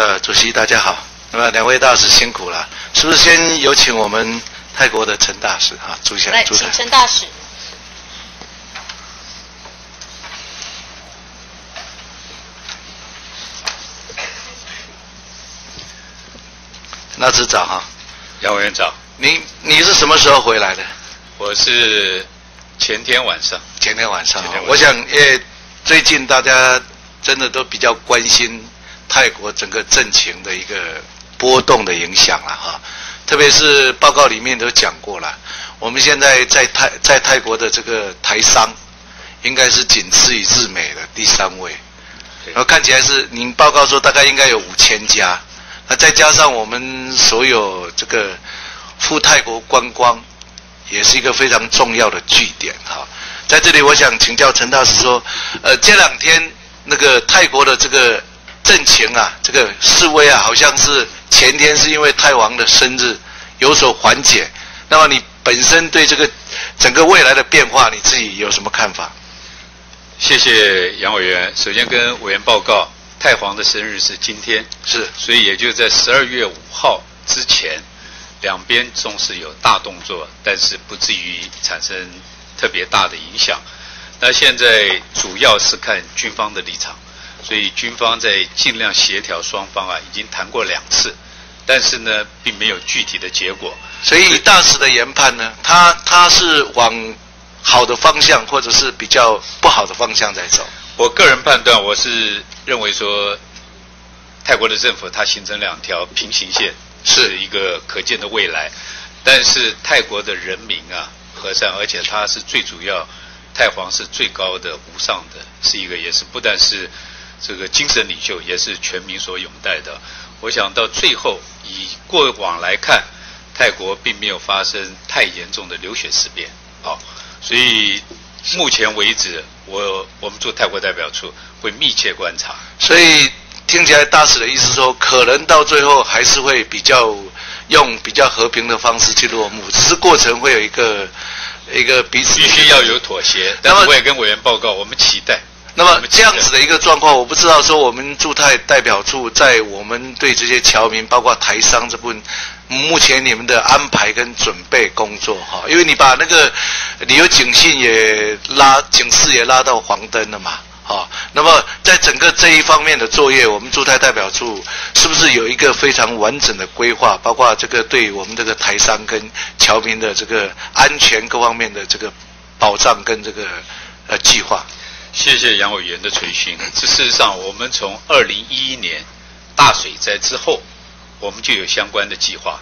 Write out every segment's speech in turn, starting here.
呃，主席大家好，那么两位大使辛苦了，是不是先有请我们泰国的陈大使哈，主席来，主请陈大使。那执早哈，杨委员长，你你是什么时候回来的？我是前天晚上。前天晚上啊前天晚上。我想，因为最近大家真的都比较关心泰国整个政情的一个波动的影响了哈，特别是报告里面都讲过了，我们现在在泰在泰国的这个台商，应该是仅次于日美的第三位，然后看起来是您报告说大概应该有五千家，那再加上我们所有这个赴泰国观光，也是一个非常重要的据点哈。在这里，我想请教陈大师说，呃，这两天那个泰国的这个政情啊，这个示威啊，好像是前天是因为泰王的生日有所缓解。那么你本身对这个整个未来的变化，你自己有什么看法？谢谢杨委员。首先跟委员报告，太皇的生日是今天，是所以也就在十二月五号之前，两边总是有大动作，但是不至于产生特别大的影响。那现在主要是看军方的立场，所以军方在尽量协调双方啊，已经谈过两次，但是呢，并没有具体的结果。所以以大使的研判呢，他他是往好的方向，或者是比较不好的方向在走。我个人判断，我是认为说，泰国的政府它形成两条平行线，是一个可见的未来。但是泰国的人民啊，和善，而且他是最主要，泰皇是最高的无上的，是一个也是不但是这个精神领袖，也是全民所拥戴的。我想到最后，以过往来看，泰国并没有发生太严重的流血事变，好、所以目前为止，我我们做泰国代表处会密切观察。所以听起来大使的意思说，可能到最后还是会比较用比较和平的方式去落幕，只是过程会有一个一个彼此必须要有妥协，但是我也跟委员报告，我们期待。那么这样子的一个状况，我不知道说我们驻泰代表处在我们对这些侨民，包括台商这部分，目前你们的安排跟准备工作哈，因为你把那个旅游警讯也拉警示也拉到黄灯了嘛。哈，那么在整个这一方面的作业，我们驻泰代表处是不是有一个非常完整的规划？包括这个对我们这个台商跟侨民的这个安全各方面的这个保障跟这个呃计划？谢谢杨委员的垂询。这事实上，我们从二零一一年大水灾之后，我们就有相关的计划。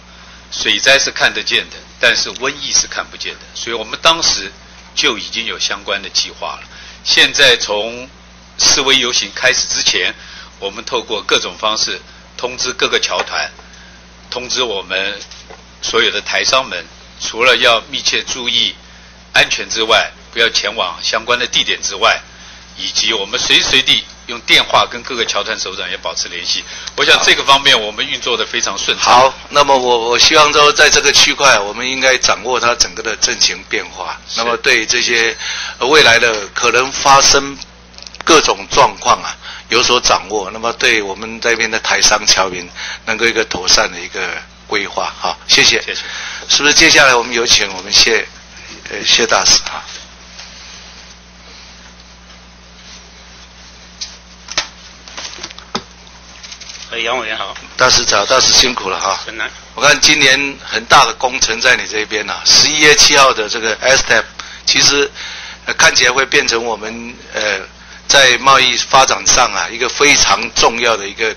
水灾是看得见的，但是瘟疫是看不见的，所以我们当时就已经有相关的计划了。现在从示威游行开始之前，我们透过各种方式通知各个侨团，通知我们所有的台商们，除了要密切注意安全之外，不要前往相关的地点之外，以及我们随时随地用电话跟各个侨团首长也保持联系。我想这个方面我们运作的非常顺畅。好，那么我我希望说，在这个区块，我们应该掌握它整个的政情变化。那么对这些呃未来的可能发生各种状况啊，有所掌握。那么对我们这边的台商侨民，能够一个妥善的一个规划。好，谢谢。谢谢。是不是接下来我们有请我们谢呃谢大使啊？呃，杨委员好，大师早，大师辛苦了哈。很难。我看今年很大的工程在你这边呐、啊，十一月七号的这个 STEP，其实、呃、看起来会变成我们呃在贸易发展上啊一个非常重要的一个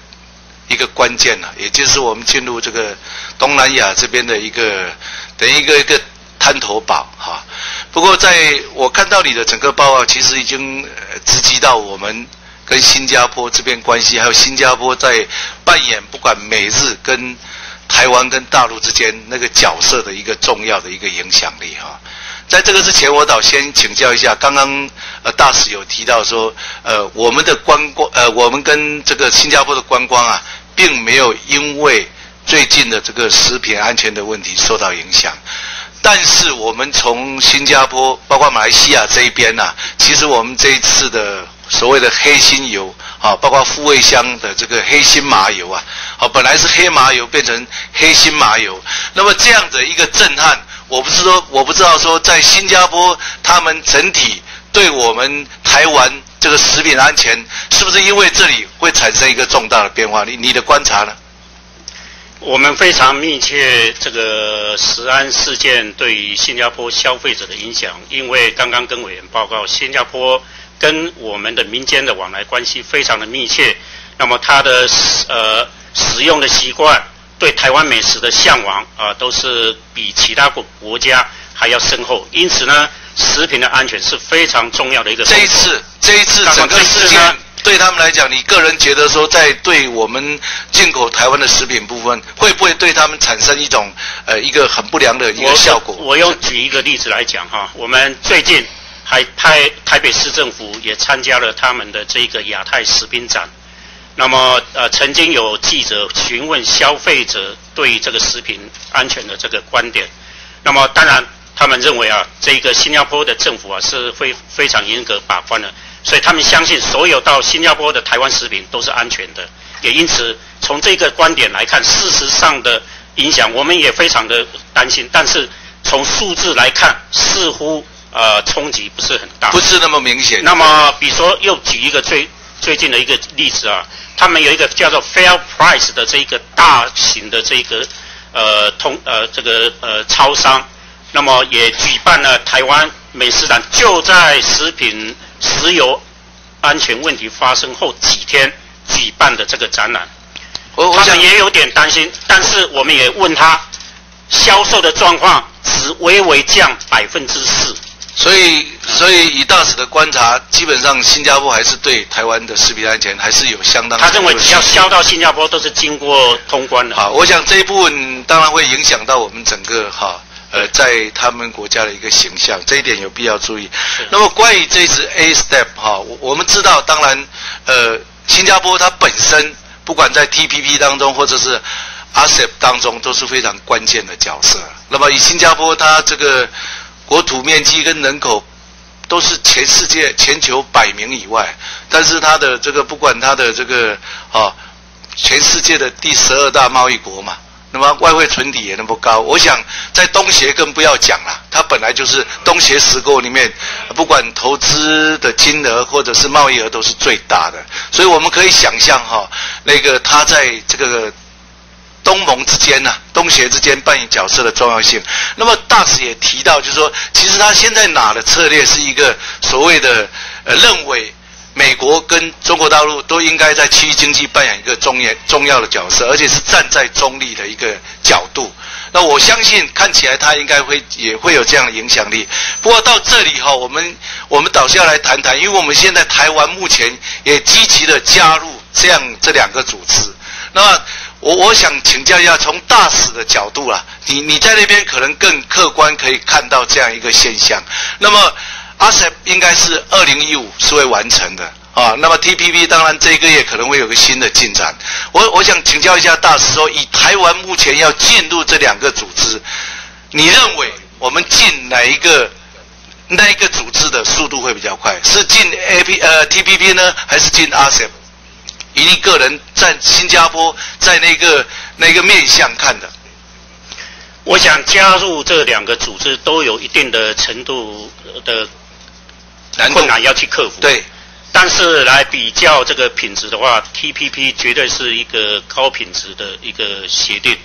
一个关键呐、啊，也就是我们进入这个东南亚这边的一个等于一个一个滩头堡哈、不过在我看到你的整个报告，其实已经、呃、直击到我们。跟新加坡这边关系，还有新加坡在扮演不管美日跟台湾跟大陆之间那个角色的一个重要的一个影响力哈。在这个之前，我倒先请教一下，刚刚呃大使有提到说，呃我们的观光呃我们跟这个新加坡的观光啊，并没有因为最近的这个食品安全的问题受到影响。但是我们从新加坡，包括马来西亚这一边呐、啊，其实我们这一次的所谓的黑心油啊，包括复味香的这个黑心麻油啊，好，本来是黑麻油变成黑心麻油，那么这样的一个震撼，我不是说我不知道说在新加坡他们整体对我们台湾这个食品安全是不是因为这里会产生一个重大的变化？你你的观察呢？我们非常密切这个食安事件对于新加坡消费者的影响，因为刚刚跟委员报告，新加坡跟我们的民间的往来关系非常的密切，那么它的呃使用的习惯，对台湾美食的向往啊，都是比其他国国家还要深厚，因此呢，食品的安全是非常重要的一个。这一次，这一次整个事件。对他们来讲，你个人觉得说，在对我们进口台湾的食品部分，会不会对他们产生一种呃一个很不良的一个效果？我用举一个例子来讲哈，我们最近还派台北市政府也参加了他们的这个亚太食品展。那么呃，曾经有记者询问消费者对于这个食品安全的这个观点。那么当然，他们认为啊，这个新加坡的政府啊是非非常严格把关的。所以他们相信所有到新加坡的台湾食品都是安全的，也因此从这个观点来看，事实上的影响我们也非常的担心。但是从数字来看，似乎呃冲击不是很大，不是那么明显。那么，比如说又举一个最最近的一个例子啊，他们有一个叫做 Fair Price 的这一个大型的这个呃通呃这个呃超商，那么也举办了台湾美食展，就在食品。石油安全问题发生后几天举办的这个展览，我我想也有点担心，但是我们也问他，销售的状况只微微降百分之四。所以，所以以大使的观察，基本上新加坡还是对台湾的食品安全还是有相当。他认为只要销到新加坡都是经过通关的。好，我想这一部分当然会影响到我们整个哈。呃，在他们国家的一个形象，这一点有必要注意。那么关于这支 A Step 哈，我我们知道，当然，呃，新加坡它本身不管在 TPP 当中或者是 ASEP 当中都是非常关键的角色。那么以新加坡它这个国土面积跟人口都是全世界全球百名以外，但是它的这个不管它的这个啊，全世界的第十二大贸易国嘛。那么外汇存底也那么高，我想在东协更不要讲了，它本来就是东协十国里面，不管投资的金额或者是贸易额都是最大的，所以我们可以想象哈，那个它在这个东盟之间呢，东协之间扮演角色的重要性。那么大使也提到，就是说，其实他现在拿的策略是一个所谓的呃认为。美国跟中国大陆都应该在区域经济扮演一个重要重要的角色，而且是站在中立的一个角度。那我相信看起来他应该会也会有这样的影响力。不过到这里哈，我们我们倒是要来谈谈，因为我们现在台湾目前也积极的加入这样这两个组织。那么我我想请教一下，从大使的角度啊，你你在那边可能更客观可以看到这样一个现象。那么。阿 s e 应该是二零一五是会完成的啊，那么 TPP 当然这个月可能会有个新的进展。我我想请教一下大使，说以台湾目前要进入这两个组织，你认为我们进哪一个那一个组织的速度会比较快？是进 AP 呃 TPP 呢，还是进 ASEM？E 以你个人在新加坡在那个那个面向看的？我想加入这两个组织都有一定的程度的。困难要去克服。对，但是来比较这个品质的话，TPP 绝对是一个高品质的一个协定。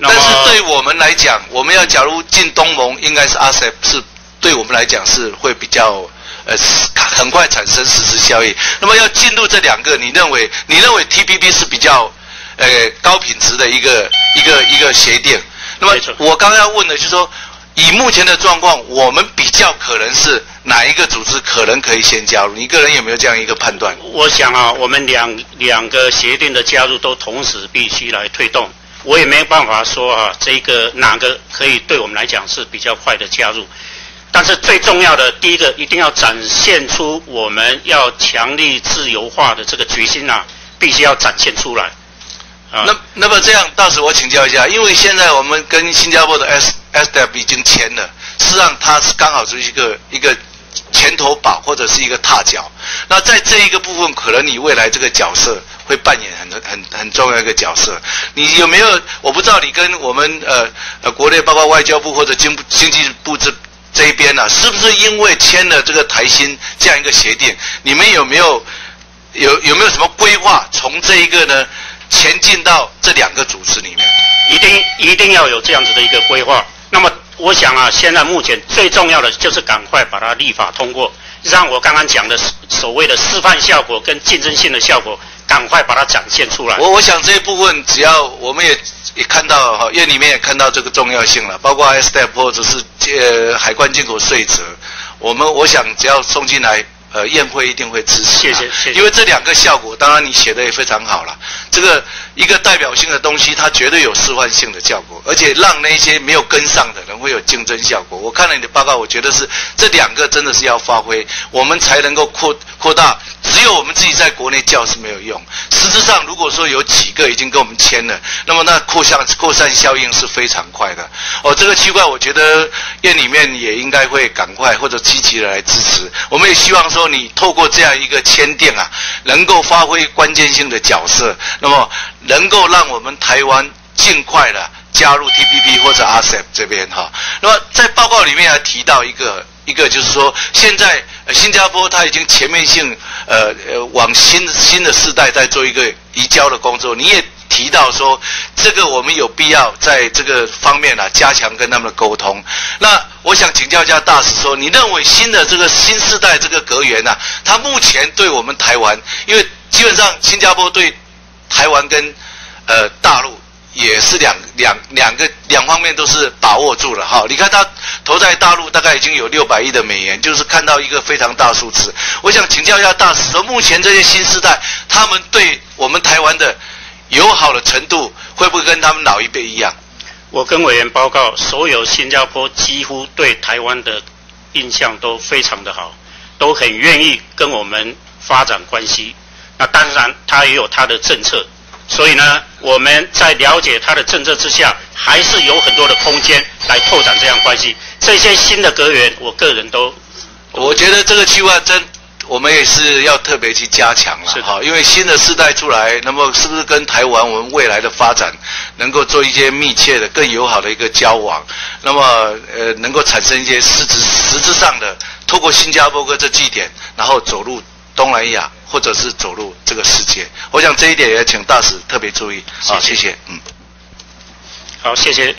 但是对我们来讲，我们要假如进东盟，应该是 ASEP 是对我们来讲是会比较呃很快产生实质效益。那么要进入这两个，你认为你认为 TPP 是比较呃高品质的一个一个一个协定？那么我刚刚要问的就是说。以目前的状况，我们比较可能是哪一个组织可能可以先加入？你个人有没有这样一个判断？我想啊，我们两两个协定的加入都同时必须来推动，我也没有办法说啊，这个哪个可以对我们来讲是比较快的加入。但是最重要的，第一个一定要展现出我们要强力自由化的这个决心啊，必须要展现出来。啊那那么这样，到时我请教一下，因为现在我们跟新加坡的 S S D F 已经签了，实际上它是刚好是一个一个前头堡或者是一个踏脚。那在这一个部分，可能你未来这个角色会扮演很很很重要一个角色。你有没有？我不知道你跟我们呃呃国内包括外交部或者经经济部这这一边呢，是不是因为签了这个台新这样一个协定，你们有没有有有没有什么规划从这一个呢前进到这两个组织里面？一定一定要有这样子的一个规划。那么我想啊，现在目前最重要的就是赶快把它立法通过，让我刚刚讲的所谓的示范效果跟竞争性的效果，赶快把它展现出来。我我想这一部分，只要我们也也看到哈，院里面也看到这个重要性了，包括 S step 或者是呃海关进口税则，我们我想只要送进来。呃，宴会一定会支持，谢谢，谢谢。因为这两个效果，当然你写的也非常好了。这个一个代表性的东西，它绝对有示范性的效果，而且让那些没有跟上的人会有竞争效果。我看了你的报告，我觉得是这两个真的是要发挥，我们才能够扩扩大。只有我们自己在国内叫是没有用。实质上，如果说有几个已经跟我们签了，那么那扩散扩散效应是非常快的。哦，这个区块，我觉得院里面也应该会赶快或者积极的来支持。我们也希望说，你透过这样一个签订啊，能够发挥关键性的角色，那么能够让我们台湾尽快的加入 TPP 或者 RCEP 这边哈。那么在报告里面还提到一个。一个就是说，现在新加坡它已经全面性呃呃往新新的世代在做一个移交的工作。你也提到说，这个我们有必要在这个方面啊加强跟他们的沟通。那我想请教一下大使说，你认为新的这个新世代这个阁员呐，他目前对我们台湾，因为基本上新加坡对台湾跟呃大陆。也是两两两个两方面都是把握住了哈。你看他投在大陆大概已经有六百亿的美元，就是看到一个非常大数字。我想请教一下大使，说目前这些新时代，他们对我们台湾的友好的程度，会不会跟他们老一辈一样？我跟委员报告，所有新加坡几乎对台湾的印象都非常的好，都很愿意跟我们发展关系。那当然，他也有他的政策。所以呢，我们在了解它的政策之下，还是有很多的空间来拓展这样关系。这些新的阁员，我个人都，我觉得这个计划真，我们也是要特别去加强了哈。因为新的世代出来，那么是不是跟台湾我们未来的发展能够做一些密切的、更友好的一个交往？那么呃，能够产生一些实质实质上的，透过新加坡跟这据点，然后走入东南亚。或者是走入这个世界，我想这一点也请大使特别注意。好，谢谢，嗯，好，谢谢。